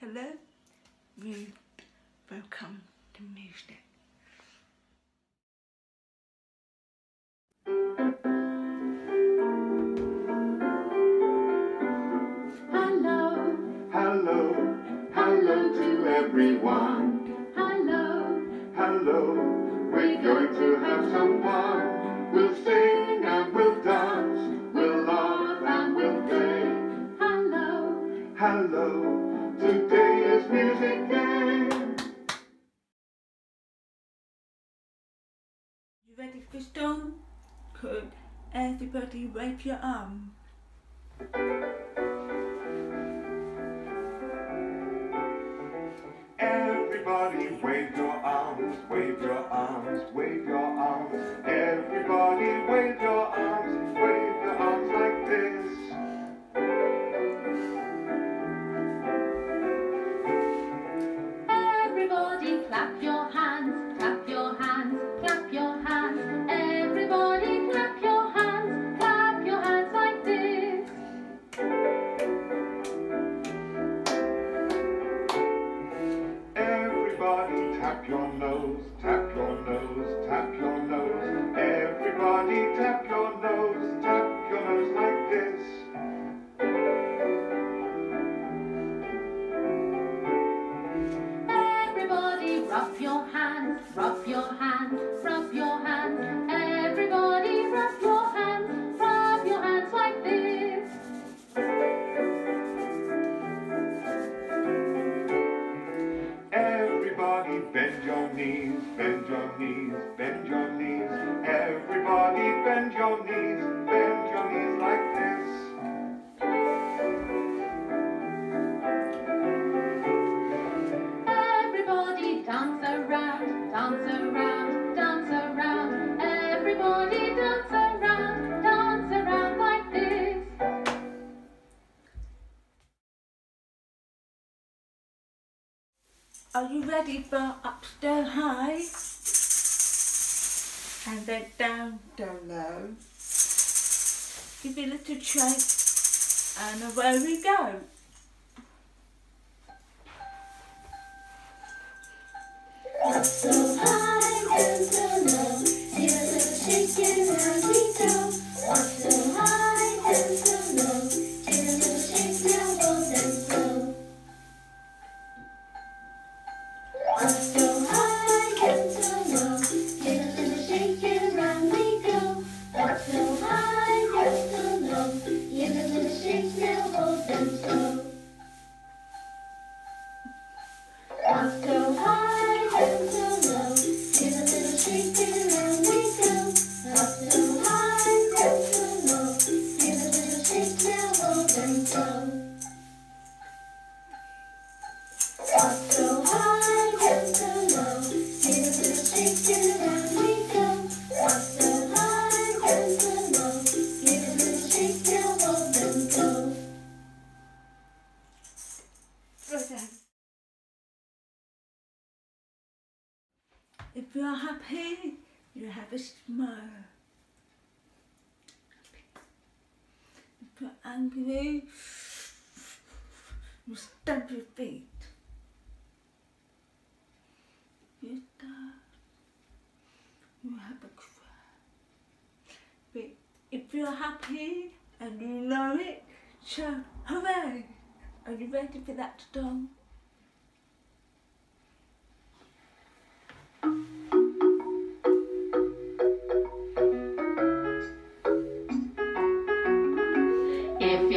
Hello, you. Welcome to music. Hello, Hello, hello to everyone. hello, Hello, we're going to have some fun. Everybody wave your arm? This. Are you ready for upstairs high? And then down, down low. Give it a little shake and away we go. If you're happy, you have a smile. If you're angry, you stamp your feet. If you're sad, you have a cry. If you're happy and you know it, shout hooray! Are you ready for that song?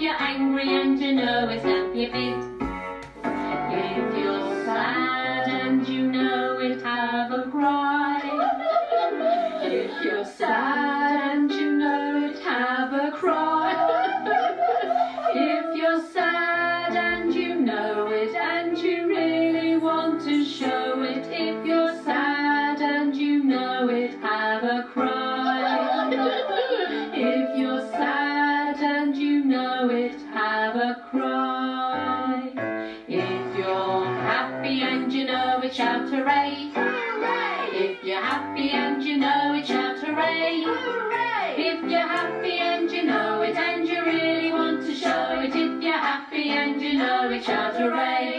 You're angry and you know it, stamp your feet. have a cry. If you're happy and you know it, shout hooray. hooray! If you're happy and you know it, shout hooray. hooray! If you're happy and you know it, and you really want to show it, if you're happy and you know it, shout hooray.